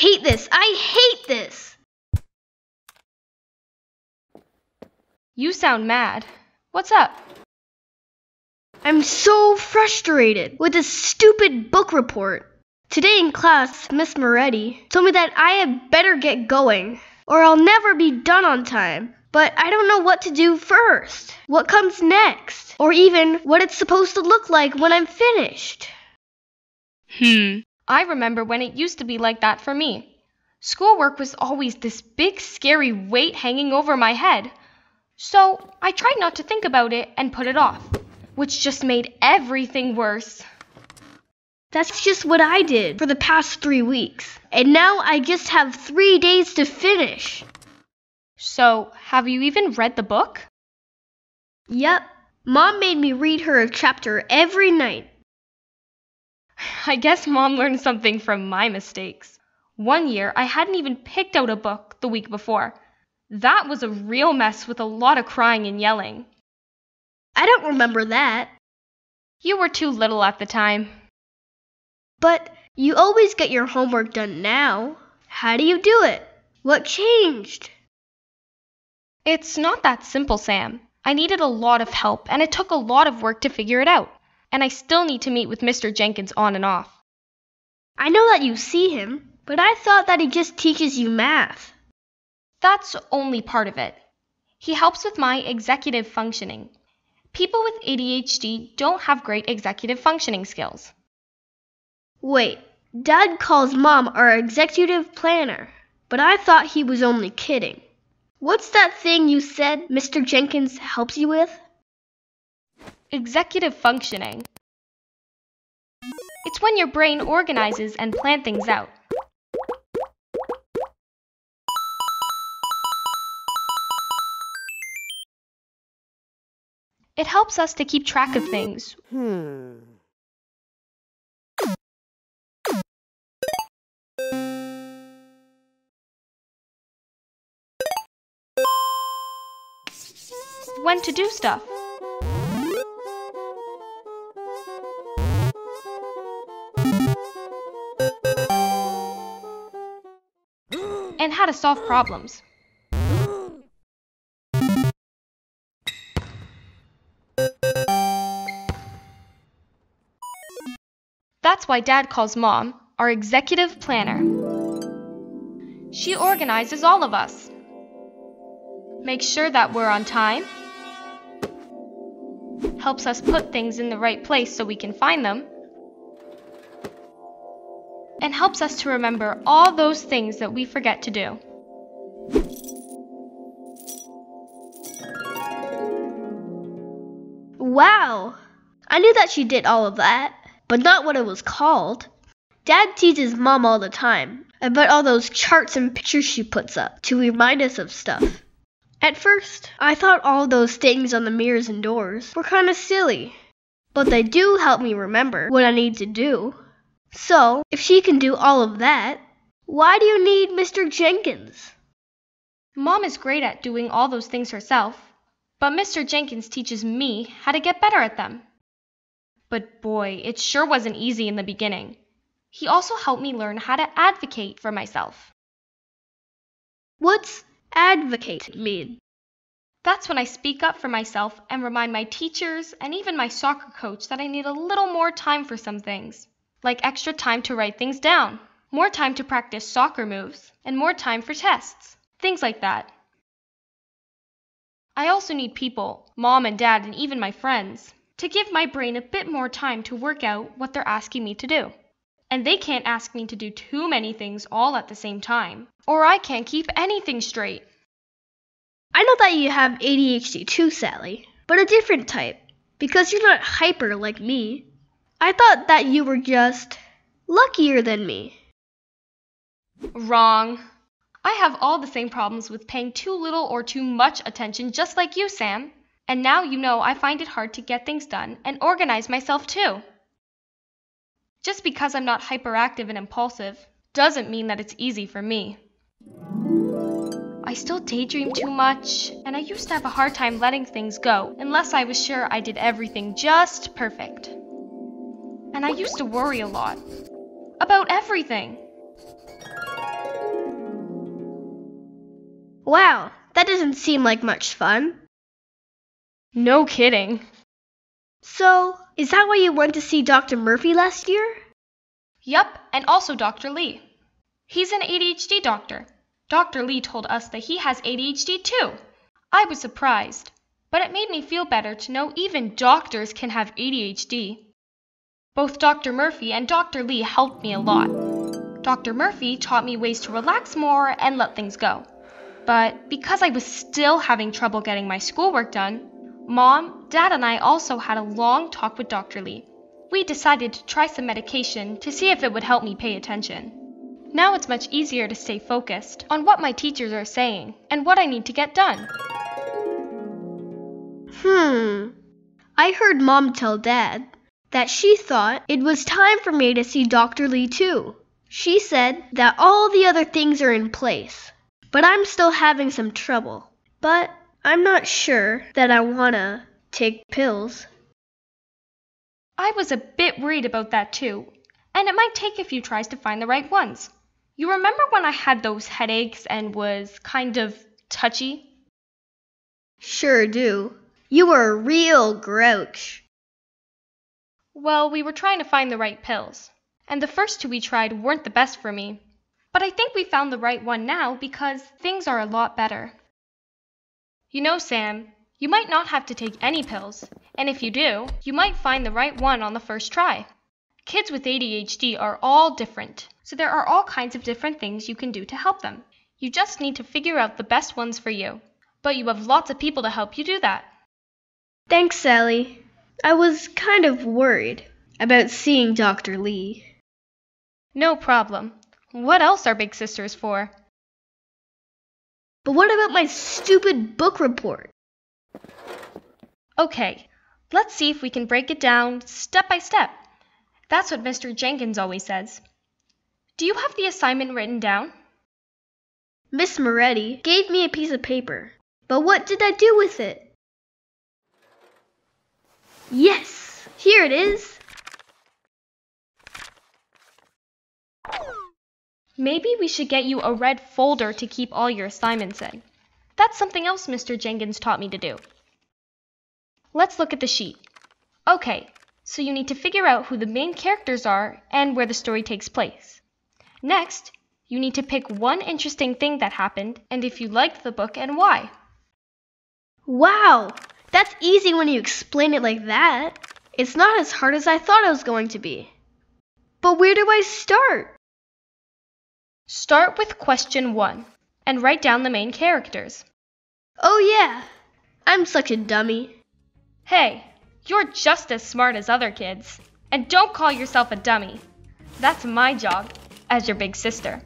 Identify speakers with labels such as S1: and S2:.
S1: Hate this. I hate this.
S2: You sound mad. What's up?
S1: I'm so frustrated with this stupid book report. Today in class, Miss Moretti told me that I had better get going, or I'll never be done on time. But I don't know what to do first, what comes next, or even what it's supposed to look like when I'm finished.
S2: Hmm. I remember when it used to be like that for me. Schoolwork was always this big, scary weight hanging over my head. So I tried not to think about it and put it off, which just made everything worse.
S1: That's just what I did for the past three weeks. And now I just have three days to finish.
S2: So, have you even read the book?
S1: Yep. Mom made me read her a chapter every night.
S2: I guess mom learned something from my mistakes. One year, I hadn't even picked out a book the week before. That was a real mess with a lot of crying and yelling.
S1: I don't remember that.
S2: You were too little at the time.
S1: But you always get your homework done now. How do you do it? What changed?
S2: It's not that simple, Sam. I needed a lot of help, and it took a lot of work to figure it out. And I still need to meet with Mr. Jenkins on and off.
S1: I know that you see him, but I thought that he just teaches you math.
S2: That's only part of it. He helps with my executive functioning. People with ADHD don't have great executive functioning skills.
S1: Wait, Dad calls Mom our executive planner, but I thought he was only kidding. What's that thing you said Mr. Jenkins helps you with?
S2: Executive functioning. It's when your brain organizes and plans things out. It helps us to keep track of things.
S3: Hmm.
S2: When to do stuff. And how to solve problems. That's why Dad calls Mom our executive planner. She organizes all of us. Makes sure that we're on time. Helps us put things in the right place so we can find them. And helps us to remember all those things that we forget to do.
S1: Wow! I knew that she did all of that, but not what it was called. Dad teases Mom all the time about all those charts and pictures she puts up to remind us of stuff. At first, I thought all those things on the mirrors and doors were kind of silly, but they do help me remember what I need to do. So, if she can do all of that, why do you need Mr. Jenkins?
S2: Mom is great at doing all those things herself, but Mr. Jenkins teaches me how to get better at them. But boy, it sure wasn't easy in the beginning. He also helped me learn how to advocate for myself.
S1: What's advocate mean?
S2: That's when I speak up for myself and remind my teachers and even my soccer coach that I need a little more time for some things, like extra time to write things down, more time to practice soccer moves, and more time for tests, things like that. I also need people, mom and dad, and even my friends, to give my brain a bit more time to work out what they're asking me to do. And they can't ask me to do too many things all at the same time, or I can't keep anything straight.
S1: I know that you have ADHD too, Sally, but a different type, because you're not hyper like me. I thought that you were just luckier than me.
S2: Wrong. I have all the same problems with paying too little or too much attention, just like you, Sam. And now you know I find it hard to get things done and organize myself too. Just because I'm not hyperactive and impulsive doesn't mean that it's easy for me. I still daydream too much, and I used to have a hard time letting things go unless I was sure I did everything just perfect. And I used to worry a lot. About everything.
S1: Wow, that doesn't seem like much fun.
S2: No kidding.
S1: So, is that why you went to see Dr. Murphy last year?
S2: Yup, and also Dr. Lee. He's an ADHD doctor. Dr. Lee told us that he has ADHD too. I was surprised, but it made me feel better to know even doctors can have ADHD. Both Dr. Murphy and Dr. Lee helped me a lot. Dr. Murphy taught me ways to relax more and let things go. But because I was still having trouble getting my schoolwork done, Mom, Dad, and I also had a long talk with Dr. Lee. We decided to try some medication to see if it would help me pay attention. Now it's much easier to stay focused on what my teachers are saying and what I need to get done.
S1: Hmm. I heard Mom tell Dad that she thought it was time for me to see Dr. Lee too. She said that all the other things are in place, but I'm still having some trouble. But I'm not sure that I wanna take pills.
S2: I was a bit worried about that too, and it might take a few tries to find the right ones. You remember when I had those headaches and was kind of touchy?
S1: Sure do. You were a real grouch.
S2: Well, we were trying to find the right pills, and the first two we tried weren't the best for me. But I think we found the right one now because things are a lot better. You know, Sam, you might not have to take any pills, and if you do, you might find the right one on the first try. Kids with ADHD are all different, so there are all kinds of different things you can do to help them. You just need to figure out the best ones for you. But you have lots of people to help you do that.
S1: Thanks, Sally. I was kind of worried about seeing Dr. Lee.
S2: No problem. What else are big sisters for?
S1: But what about my stupid book report?
S2: Okay, let's see if we can break it down step by step. That's what Mr. Jenkins always says. Do you have the assignment written down?
S1: Miss Moretti gave me a piece of paper, but what did I do with it? Yes, here it is.
S2: Maybe we should get you a red folder to keep all your assignments in. That's something else Mr. Jenkins taught me to do. Let's look at the sheet. Okay, so you need to figure out who the main characters are and where the story takes place. Next, you need to pick one interesting thing that happened and if you liked the book and why.
S1: Wow, that's easy when you explain it like that. It's not as hard as I thought it was going to be. But where do I start?
S2: Start with question one and write down the main characters.
S1: Oh, yeah. I'm such a dummy.
S2: Hey, you're just as smart as other kids. And don't call yourself a dummy. That's my job as your big sister.